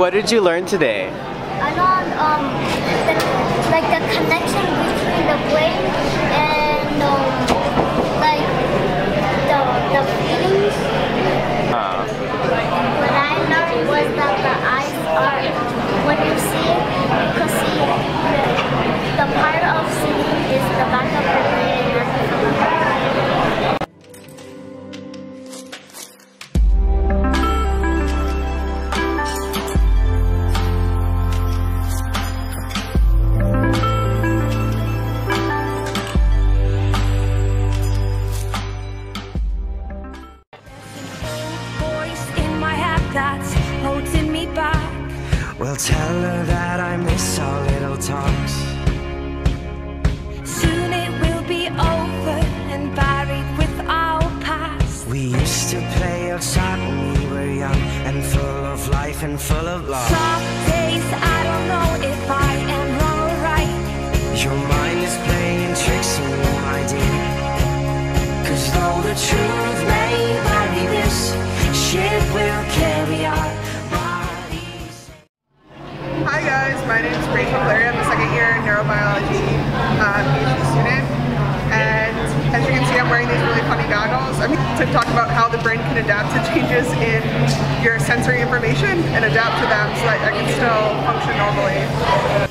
What did you learn today? I learned um, the, like the connection between the brain and um, like the, the feelings. Uh, What I learned was that the eyes are, when you see you can see Well, tell her that I miss our little talks. Soon it will be over and buried with our past. We used to play outside when we were young and full of life and full of love. Some days I don't know if I am wrong or right. Your mind is playing tricks on you, my dear. Cause though the truth may vary, this ship will carry our adapt to changes in your sensory information and adapt to them so that I can still function normally.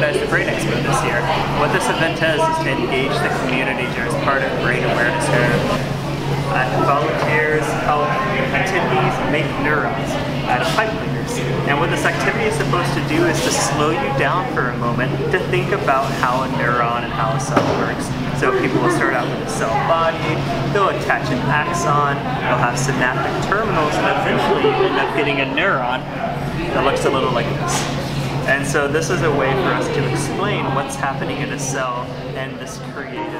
Organized the Brain Expo this year. What this event does is to engage the community as part of Brain Awareness Fair. Uh, volunteers help activities make neurons out of pipe cleaners. And what this activity is supposed to do is to slow you down for a moment to think about how a neuron and how a cell works. So people will start out with a cell body, they'll attach an axon, they'll have synaptic terminals, and eventually you end up getting a neuron that looks a little like this. And so this is a way for us to explain what's happening in a cell and this creative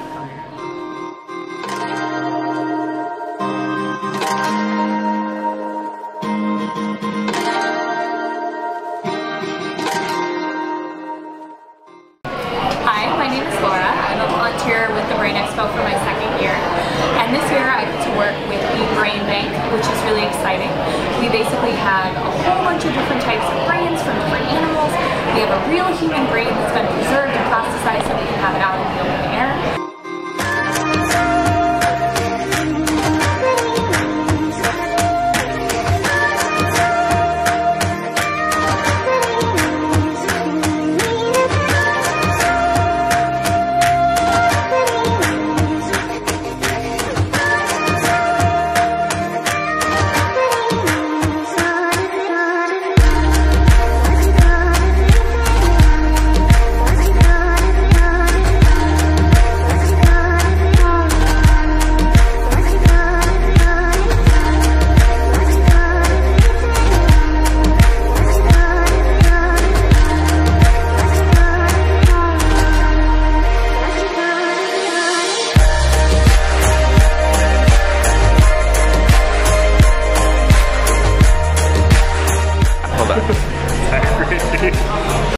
Hi, my name is Laura. I'm a volunteer with the Brain Expo for my second year. And this year I get to work with the Brain Bank, which is really exciting. We basically have a whole bunch of different types of brains from different animals. We have a real human brain that's been preserved and plasticized so we can have it out in the open air.